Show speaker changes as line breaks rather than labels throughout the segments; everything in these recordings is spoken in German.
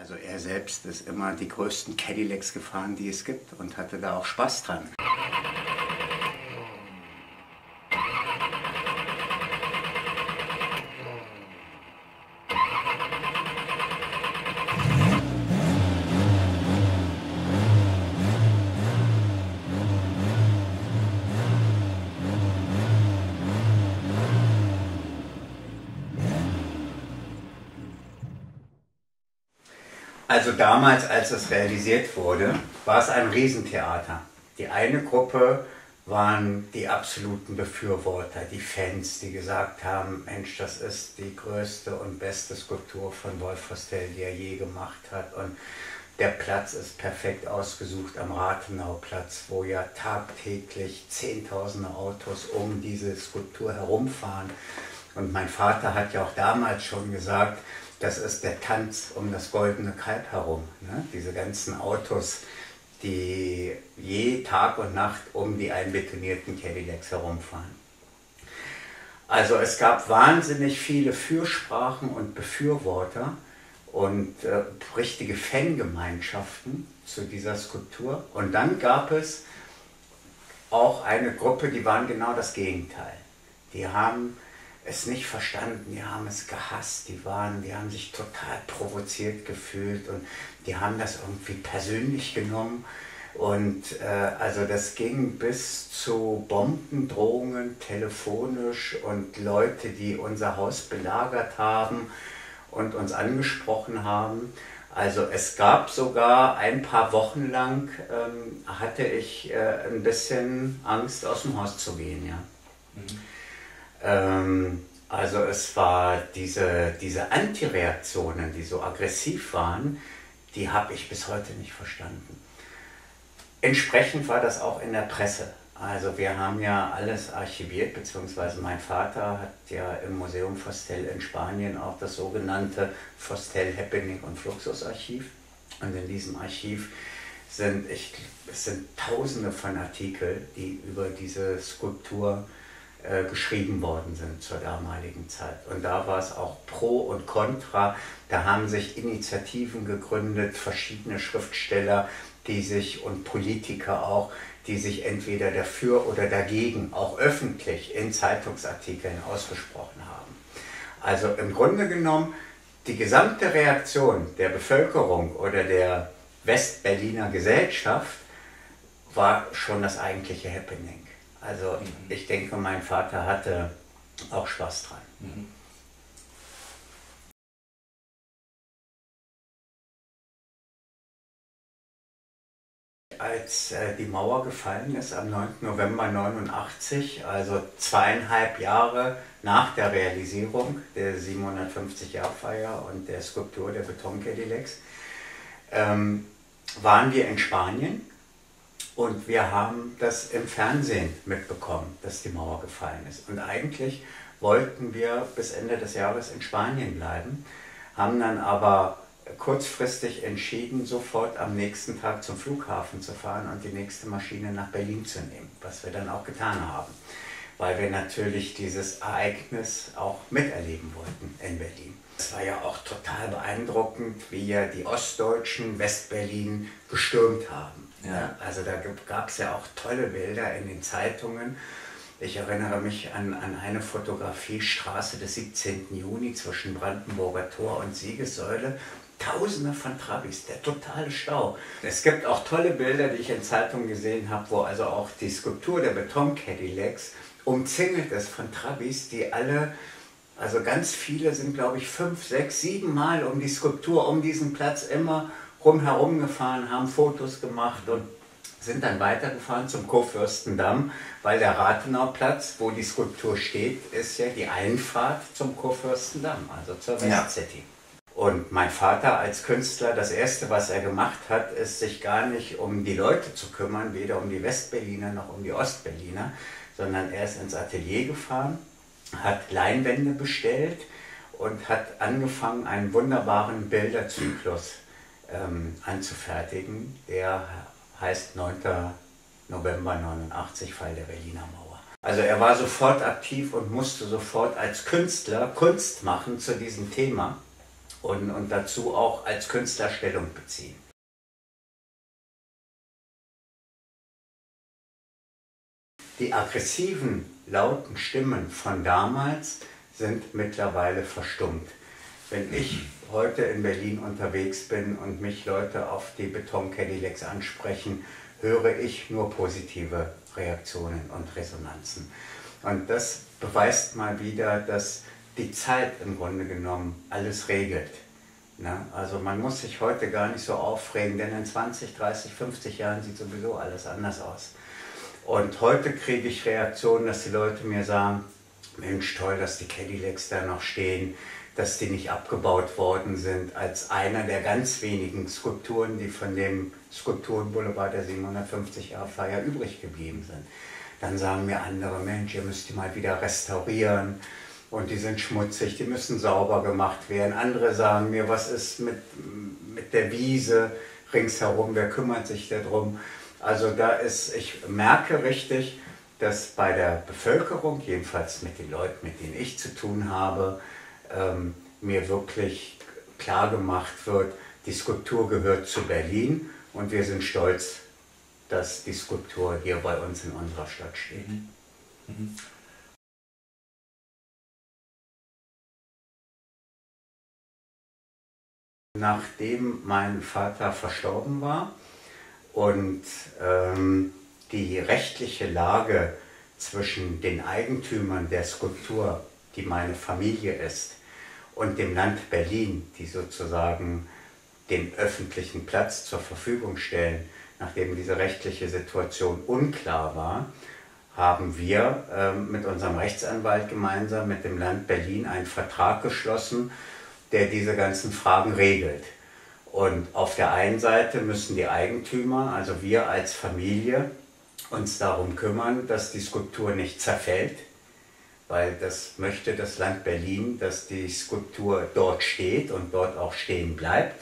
Also er selbst ist immer die größten Cadillacs gefahren, die es gibt und hatte da auch Spaß dran. Also damals, als es realisiert wurde, war es ein Riesentheater. Die eine Gruppe waren die absoluten Befürworter, die Fans, die gesagt haben, Mensch, das ist die größte und beste Skulptur von Wolf Vostell, die er je gemacht hat. Und der Platz ist perfekt ausgesucht am Rathenauplatz, wo ja tagtäglich Zehntausende Autos um diese Skulptur herumfahren. Und mein Vater hat ja auch damals schon gesagt, das ist der Tanz um das goldene Kalb herum. Ne? Diese ganzen Autos, die je Tag und Nacht um die einbetonierten Cadillacs herumfahren. Also es gab wahnsinnig viele Fürsprachen und Befürworter und äh, richtige Fangemeinschaften zu dieser Skulptur. Und dann gab es auch eine Gruppe, die waren genau das Gegenteil. Die haben es nicht verstanden, die haben es gehasst, die waren, die haben sich total provoziert gefühlt und die haben das irgendwie persönlich genommen. Und äh, also das ging bis zu Bombendrohungen telefonisch und Leute, die unser Haus belagert haben und uns angesprochen haben. Also es gab sogar ein paar Wochen lang, ähm, hatte ich äh, ein bisschen Angst, aus dem Haus zu gehen. Ja. Mhm. Ähm, also es war diese, diese Antireaktionen, die so aggressiv waren, die habe ich bis heute nicht verstanden. Entsprechend war das auch in der Presse. Also wir haben ja alles archiviert, beziehungsweise mein Vater hat ja im Museum Fostel in Spanien auch das sogenannte Fostel Happening und Fluxus Archiv. Und in diesem Archiv sind, ich, es sind tausende von Artikeln, die über diese Skulptur äh, geschrieben worden sind zur damaligen Zeit. Und da war es auch Pro und Contra. Da haben sich Initiativen gegründet, verschiedene Schriftsteller, die sich und Politiker auch, die sich entweder dafür oder dagegen auch öffentlich in Zeitungsartikeln ausgesprochen haben. Also im Grunde genommen, die gesamte Reaktion der Bevölkerung oder der Westberliner Gesellschaft war schon das eigentliche Happening. Also ich denke, mein Vater hatte auch Spaß dran. Mhm. Als äh, die Mauer gefallen ist am 9. November 89, also zweieinhalb Jahre nach der Realisierung der 750-Jahr-Feier und der Skulptur der Beton-Cadillacs, ähm, waren wir in Spanien und wir haben das im Fernsehen mitbekommen, dass die Mauer gefallen ist. Und eigentlich wollten wir bis Ende des Jahres in Spanien bleiben, haben dann aber kurzfristig entschieden, sofort am nächsten Tag zum Flughafen zu fahren und die nächste Maschine nach Berlin zu nehmen, was wir dann auch getan haben, weil wir natürlich dieses Ereignis auch miterleben wollten in Berlin. Es war ja auch total beeindruckend, wie ja die Ostdeutschen Westberlin gestürmt haben. Ja. Also da gab es ja auch tolle Bilder in den Zeitungen. Ich erinnere mich an, an eine Fotografie, Straße des 17. Juni zwischen Brandenburger Tor und Siegessäule. Tausende von Trabis, der totale Stau. Es gibt auch tolle Bilder, die ich in Zeitungen gesehen habe, wo also auch die Skulptur der Beton-Cadillacs umzingelt ist von Trabis, die alle, also ganz viele sind glaube ich fünf, sechs, sieben Mal um die Skulptur, um diesen Platz immer rumherum gefahren, haben Fotos gemacht und sind dann weitergefahren zum Kurfürstendamm, weil der Rathenauplatz, wo die Skulptur steht, ist ja die Einfahrt zum Kurfürstendamm, also zur Westcity. Ja. Und mein Vater als Künstler, das Erste, was er gemacht hat, ist sich gar nicht um die Leute zu kümmern, weder um die Westberliner noch um die Ostberliner, sondern er ist ins Atelier gefahren, hat Leinwände bestellt und hat angefangen, einen wunderbaren Bilderzyklus ähm, anzufertigen. Der heißt 9. November 89, Fall der Berliner Mauer. Also er war sofort aktiv und musste sofort als Künstler Kunst machen zu diesem Thema. und, und dazu auch als Künstler Stellung beziehen. Die aggressiven, lauten Stimmen von damals sind mittlerweile verstummt. Wenn ich heute in Berlin unterwegs bin und mich Leute auf die Beton-Cadillacs ansprechen, höre ich nur positive Reaktionen und Resonanzen. Und das beweist mal wieder, dass die Zeit im Grunde genommen alles regelt. Ne? Also man muss sich heute gar nicht so aufregen, denn in 20, 30, 50 Jahren sieht sowieso alles anders aus. Und heute kriege ich Reaktionen, dass die Leute mir sagen, Mensch, toll, dass die Cadillacs da noch stehen, dass die nicht abgebaut worden sind, als einer der ganz wenigen Skulpturen, die von dem Skulpturenboulevard der 750 Jahre Feier übrig geblieben sind. Dann sagen mir andere, Mensch, ihr müsst die mal wieder restaurieren und die sind schmutzig, die müssen sauber gemacht werden. Andere sagen mir, was ist mit, mit der Wiese ringsherum, wer kümmert sich darum? Also da ist, ich merke richtig, dass bei der Bevölkerung, jedenfalls mit den Leuten, mit denen ich zu tun habe, ähm, mir wirklich klar gemacht wird, die Skulptur gehört zu Berlin und wir sind stolz, dass die Skulptur hier bei uns in unserer Stadt steht. Mhm. Mhm. Nachdem mein Vater verstorben war und ähm, die rechtliche Lage zwischen den Eigentümern der Skulptur, die meine Familie ist, und dem Land Berlin, die sozusagen den öffentlichen Platz zur Verfügung stellen, nachdem diese rechtliche Situation unklar war, haben wir äh, mit unserem Rechtsanwalt gemeinsam mit dem Land Berlin einen Vertrag geschlossen, der diese ganzen Fragen regelt. Und auf der einen Seite müssen die Eigentümer, also wir als Familie, uns darum kümmern, dass die Skulptur nicht zerfällt, weil das möchte das Land Berlin, dass die Skulptur dort steht und dort auch stehen bleibt,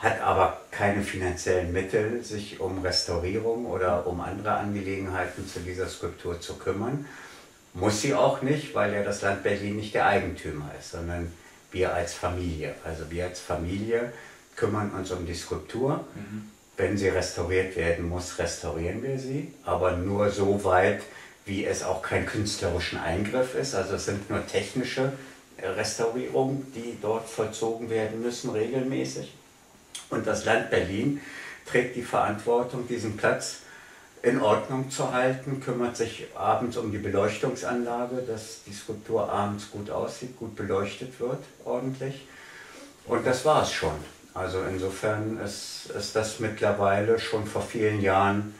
hat aber keine finanziellen Mittel, sich um Restaurierung oder um andere Angelegenheiten zu dieser Skulptur zu kümmern. Muss sie auch nicht, weil ja das Land Berlin nicht der Eigentümer ist, sondern wir als Familie. Also wir als Familie kümmern uns um die Skulptur. Mhm. Wenn sie restauriert werden muss, restaurieren wir sie, aber nur so weit, wie es auch kein künstlerischen Eingriff ist. Also es sind nur technische Restaurierungen, die dort vollzogen werden müssen, regelmäßig. Und das Land Berlin trägt die Verantwortung, diesen Platz in Ordnung zu halten, kümmert sich abends um die Beleuchtungsanlage, dass die Skulptur abends gut aussieht, gut beleuchtet wird, ordentlich. Und das war es schon. Also insofern ist, ist das mittlerweile schon vor vielen Jahren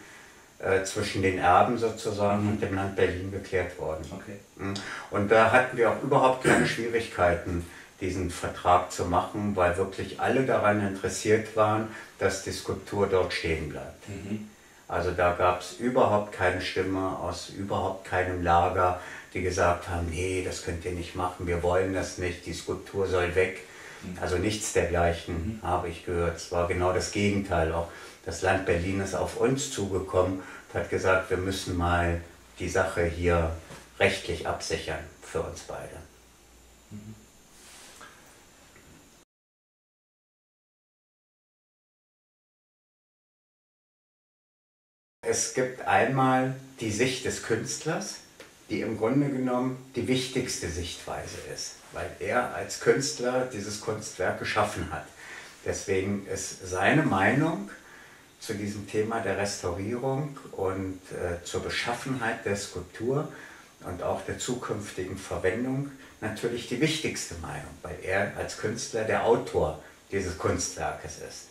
äh, zwischen den Erben sozusagen mhm. und dem Land Berlin geklärt worden. Okay. Mhm. Und da hatten wir auch überhaupt keine Schwierigkeiten, diesen Vertrag zu machen, weil wirklich alle daran interessiert waren, dass die Skulptur dort stehen bleibt. Mhm. Also da gab es überhaupt keine Stimme aus überhaupt keinem Lager, die gesagt haben, nee, das könnt ihr nicht machen, wir wollen das nicht, die Skulptur soll weg. Also nichts dergleichen mhm. habe ich gehört. Es war genau das Gegenteil. Auch das Land Berlin ist auf uns zugekommen und hat gesagt, wir müssen mal die Sache hier rechtlich absichern für uns beide. Mhm. Es gibt einmal die Sicht des Künstlers, die im Grunde genommen die wichtigste Sichtweise ist, weil er als Künstler dieses Kunstwerk geschaffen hat. Deswegen ist seine Meinung zu diesem Thema der Restaurierung und äh, zur Beschaffenheit der Skulptur und auch der zukünftigen Verwendung natürlich die wichtigste Meinung, weil er als Künstler der Autor dieses Kunstwerkes ist.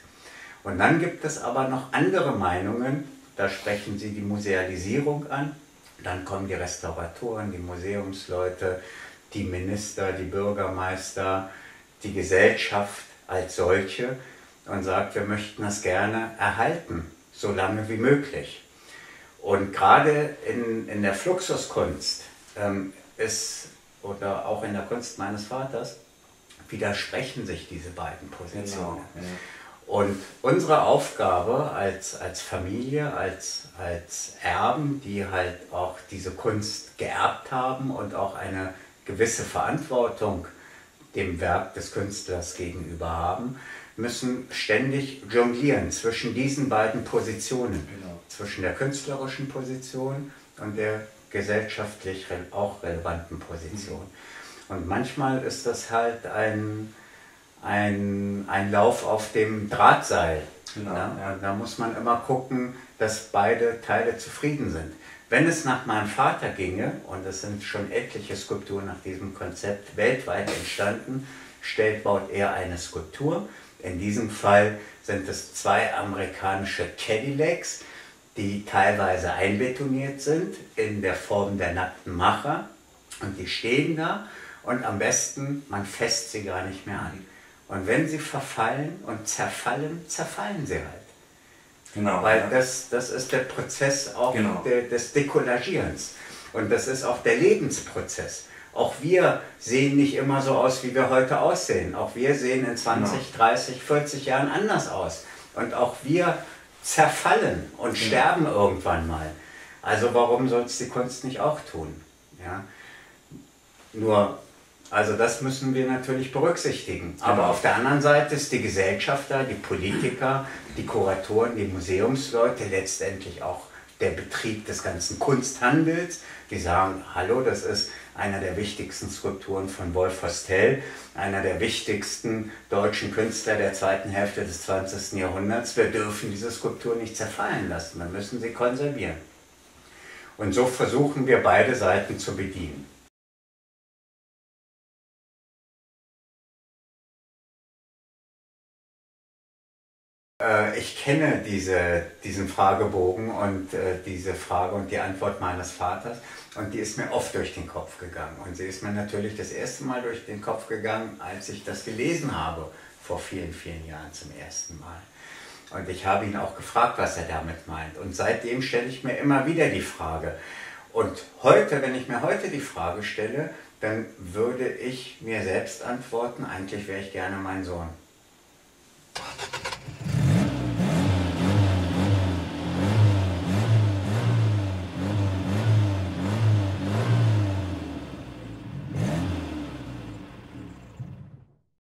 Und dann gibt es aber noch andere Meinungen, da sprechen Sie die Musealisierung an. Dann kommen die Restauratoren, die Museumsleute, die Minister, die Bürgermeister, die Gesellschaft als solche und sagt, wir möchten das gerne erhalten, so lange wie möglich. Und gerade in, in der Fluxuskunst ähm, ist, oder auch in der Kunst meines Vaters, widersprechen sich diese beiden Positionen. Genau, ja. Und unsere Aufgabe als, als Familie, als, als Erben, die halt auch diese Kunst geerbt haben und auch eine gewisse Verantwortung dem Werk des Künstlers gegenüber haben, müssen ständig jonglieren zwischen diesen beiden Positionen, genau. zwischen der künstlerischen Position und der gesellschaftlich auch relevanten Position. Mhm. Und manchmal ist das halt ein, ein, ein Lauf auf dem Drahtseil. Genau, ja. Da muss man immer gucken, dass beide Teile zufrieden sind. Wenn es nach meinem Vater ginge, und es sind schon etliche Skulpturen nach diesem Konzept weltweit entstanden, stellt, baut er eine Skulptur. In diesem Fall sind es zwei amerikanische Cadillacs, die teilweise einbetoniert sind in der Form der nackten Macher. Und die stehen da und am besten, man fässt sie gar nicht mehr an. Und wenn sie verfallen und zerfallen, zerfallen sie halt. Genau. Weil ja. das, das ist der Prozess auch genau. de, des Dekollagierens. Und das ist auch der Lebensprozess. Auch wir sehen nicht immer so aus, wie wir heute aussehen. Auch wir sehen in 20, genau. 30, 40 Jahren anders aus. Und auch wir zerfallen und genau. sterben irgendwann mal. Also warum soll es die Kunst nicht auch tun? Ja? Nur also das müssen wir natürlich berücksichtigen. Aber genau. auf der anderen Seite ist die Gesellschaft da, die Politiker, die Kuratoren, die Museumsleute, letztendlich auch der Betrieb des ganzen Kunsthandels, die sagen, hallo, das ist einer der wichtigsten Skulpturen von Wolf Hostel, einer der wichtigsten deutschen Künstler der zweiten Hälfte des 20. Jahrhunderts. Wir dürfen diese Skulptur nicht zerfallen lassen, wir müssen sie konservieren. Und so versuchen wir beide Seiten zu bedienen. Äh, ich kenne diese, diesen Fragebogen und äh, diese Frage und die Antwort meines Vaters und die ist mir oft durch den Kopf gegangen. Und sie ist mir natürlich das erste Mal durch den Kopf gegangen, als ich das gelesen habe, vor vielen, vielen Jahren zum ersten Mal. Und ich habe ihn auch gefragt, was er damit meint. Und seitdem stelle ich mir immer wieder die Frage. Und heute, wenn ich mir heute die Frage stelle, dann würde ich mir selbst antworten, eigentlich wäre ich gerne mein Sohn.